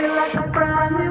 feel like I'm crying.